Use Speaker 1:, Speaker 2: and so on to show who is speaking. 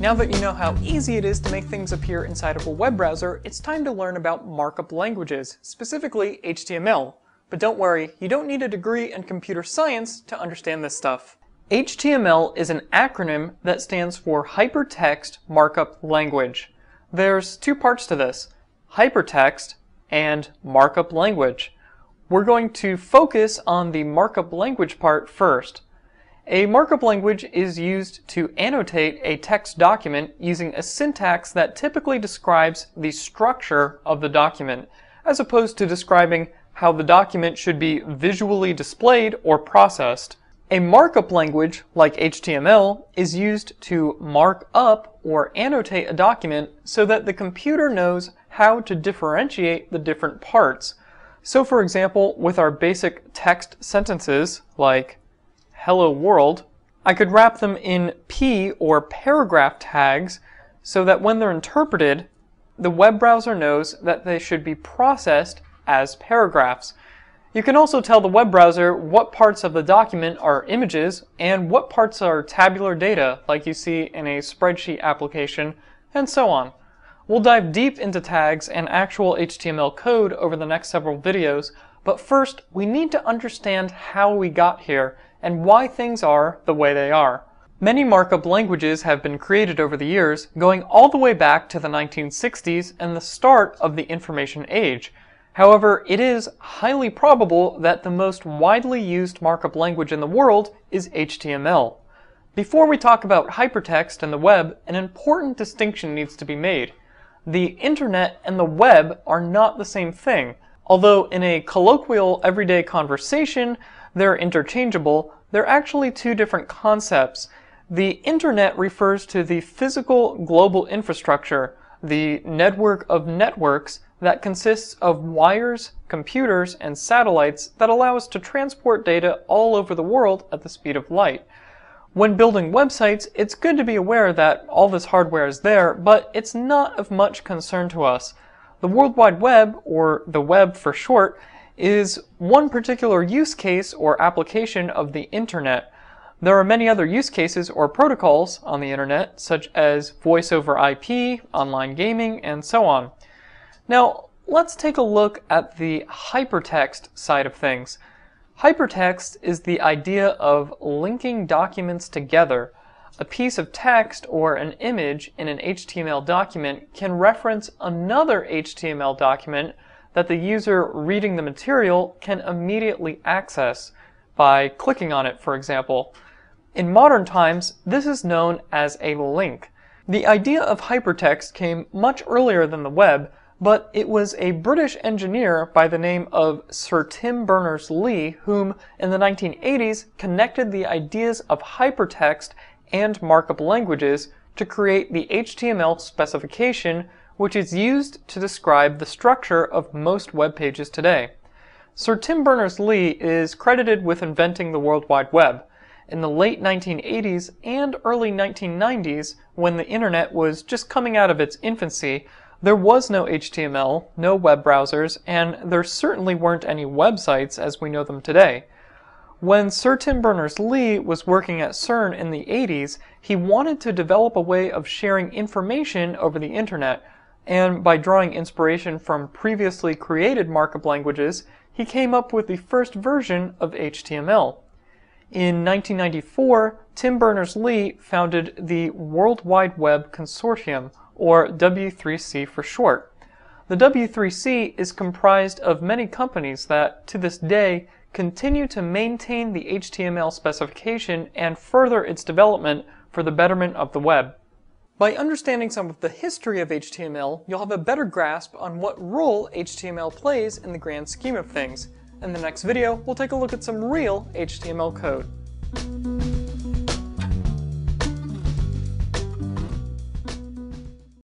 Speaker 1: Now that you know how easy it is to make things appear inside of a web browser, it's time to learn about markup languages, specifically HTML. But don't worry, you don't need a degree in computer science to understand this stuff. HTML is an acronym that stands for Hypertext Markup Language. There's two parts to this, hypertext and markup language. We're going to focus on the markup language part first. A markup language is used to annotate a text document using a syntax that typically describes the structure of the document, as opposed to describing how the document should be visually displayed or processed. A markup language, like HTML, is used to mark up or annotate a document so that the computer knows how to differentiate the different parts. So for example, with our basic text sentences, like hello world, I could wrap them in P or paragraph tags so that when they're interpreted, the web browser knows that they should be processed as paragraphs. You can also tell the web browser what parts of the document are images and what parts are tabular data, like you see in a spreadsheet application, and so on. We'll dive deep into tags and actual HTML code over the next several videos, but first we need to understand how we got here and why things are the way they are. Many markup languages have been created over the years, going all the way back to the 1960s and the start of the information age. However, it is highly probable that the most widely used markup language in the world is HTML. Before we talk about hypertext and the web, an important distinction needs to be made. The internet and the web are not the same thing. Although in a colloquial everyday conversation, they're interchangeable, they're actually two different concepts. The internet refers to the physical global infrastructure, the network of networks that consists of wires, computers, and satellites that allow us to transport data all over the world at the speed of light. When building websites, it's good to be aware that all this hardware is there, but it's not of much concern to us. The World Wide Web, or the web for short, is one particular use case or application of the internet. There are many other use cases or protocols on the internet, such as voice over IP, online gaming, and so on. Now, let's take a look at the hypertext side of things. Hypertext is the idea of linking documents together. A piece of text or an image in an HTML document can reference another HTML document that the user reading the material can immediately access by clicking on it, for example. In modern times, this is known as a link. The idea of hypertext came much earlier than the web, but it was a British engineer by the name of Sir Tim Berners-Lee whom, in the 1980s, connected the ideas of hypertext and markup languages to create the HTML specification which is used to describe the structure of most web pages today. Sir Tim Berners-Lee is credited with inventing the World Wide Web. In the late 1980s and early 1990s, when the internet was just coming out of its infancy, there was no HTML, no web browsers, and there certainly weren't any websites as we know them today. When Sir Tim Berners-Lee was working at CERN in the 80s, he wanted to develop a way of sharing information over the internet and by drawing inspiration from previously created markup languages, he came up with the first version of HTML. In 1994, Tim Berners-Lee founded the World Wide Web Consortium, or W3C for short. The W3C is comprised of many companies that, to this day, continue to maintain the HTML specification and further its development for the betterment of the web. By understanding some of the history of HTML, you'll have a better grasp on what role HTML plays in the grand scheme of things. In the next video, we'll take a look at some real HTML code.